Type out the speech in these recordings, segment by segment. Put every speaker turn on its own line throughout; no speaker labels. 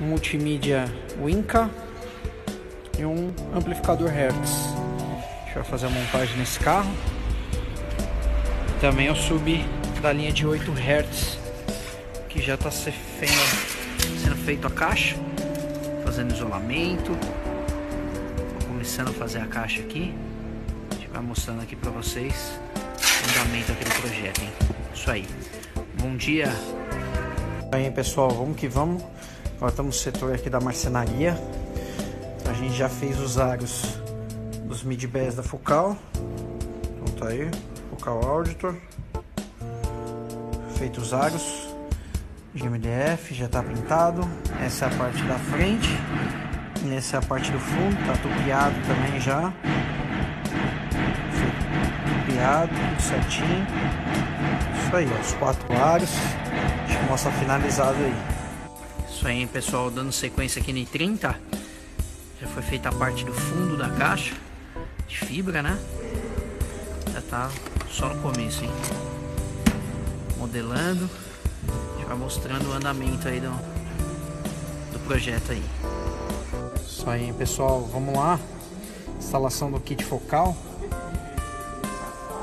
multimídia Winca e um amplificador Hertz. A gente vai fazer a montagem nesse carro. Também o sub da linha de 8 Hz que já está sendo feito a caixa, fazendo isolamento. começando a fazer a caixa aqui. A gente vai mostrando aqui para vocês o andamento aqui do projeto, hein? Isso aí. Bom dia. Aí pessoal, vamos que vamos. Agora estamos no setor aqui da marcenaria. A gente já fez os aros dos mid-bass da Focal. Então tá aí, Focal Auditor. Feito os aros de MDF, já está pintado. Essa é a parte da frente. E essa é a parte do fundo, tá tupiado também já. Tupiado, tudo certinho. Isso aí, ó, os quatro aros. Mostra finalizado aí. Isso aí, pessoal, dando sequência aqui no 30. Já foi feita a parte do fundo da caixa de fibra, né? Já tá só no começo, hein? Modelando. Vai mostrando o andamento aí do, do projeto aí. Isso aí, pessoal, vamos lá. Instalação do kit focal.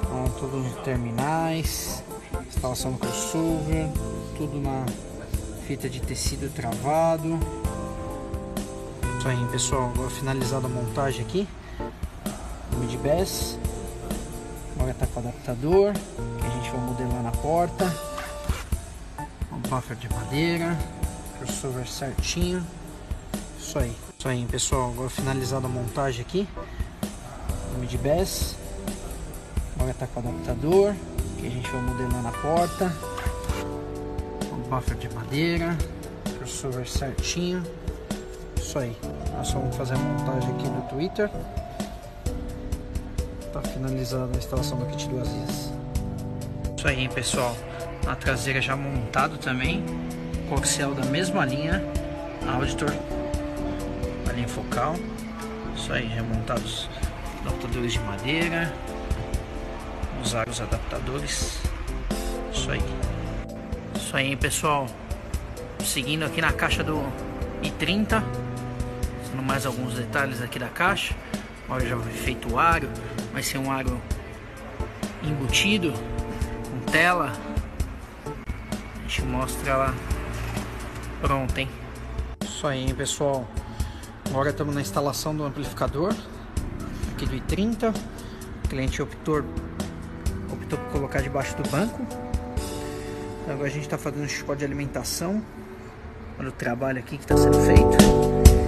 Então, todos os terminais. Instalação do crossover. Tudo na fita de tecido travado. Isso aí, pessoal. Agora finalizada a montagem aqui. Mid bass. Agora tá com o adaptador. Que a gente vai modelar na porta. Um buffer de madeira. Crossover certinho. Isso aí. Isso aí, pessoal. Agora finalizada a montagem aqui. Mid bass. Agora tá com o adaptador. Que a gente vai modelar na porta buffer de madeira, crossover certinho. Isso aí. Nós vamos fazer a montagem aqui do Twitter. Tá finalizando a instalação do kit do Aziz. Isso aí, pessoal. Na traseira já montado também. Coaxial da mesma linha. Auditor. A linha focal. Isso aí, já montados adaptadores de madeira. Usar os adaptadores. Isso aí. Isso aí, pessoal. Seguindo aqui na caixa do i30. Mais alguns detalhes aqui da caixa. Agora já foi feito o aro. Vai ser um aro embutido com tela. A gente mostra ela pronta, hein? Isso aí, pessoal. Agora estamos na instalação do amplificador aqui do i30. O cliente optou, optou por colocar debaixo do banco Agora a gente está fazendo um chicote de alimentação. Olha o trabalho aqui que está sendo feito.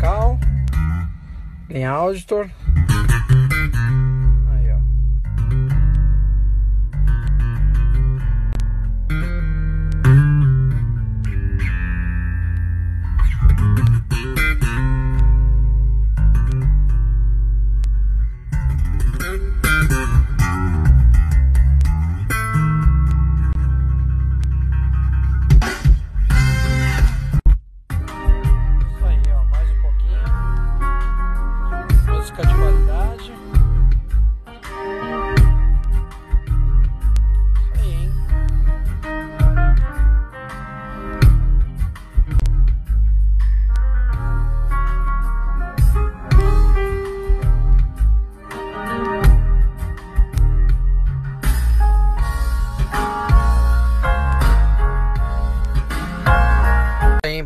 Focal, tem auditor.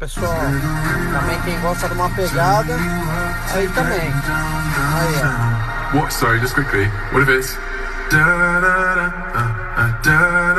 pessoal. Também quem gosta de uma pegada, aí também. Aí, ó.
What? Sorry, just quickly. What if it's... Da, da, da,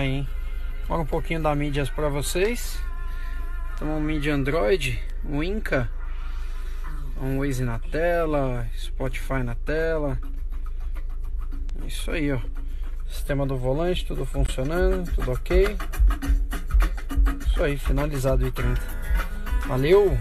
aí, hein? Um pouquinho da mídias para vocês. Temos um mídia Android, um Inca, um Waze na tela, Spotify na tela. Isso aí, ó. Sistema do volante, tudo funcionando, tudo ok. Isso aí, finalizado o i30. Valeu!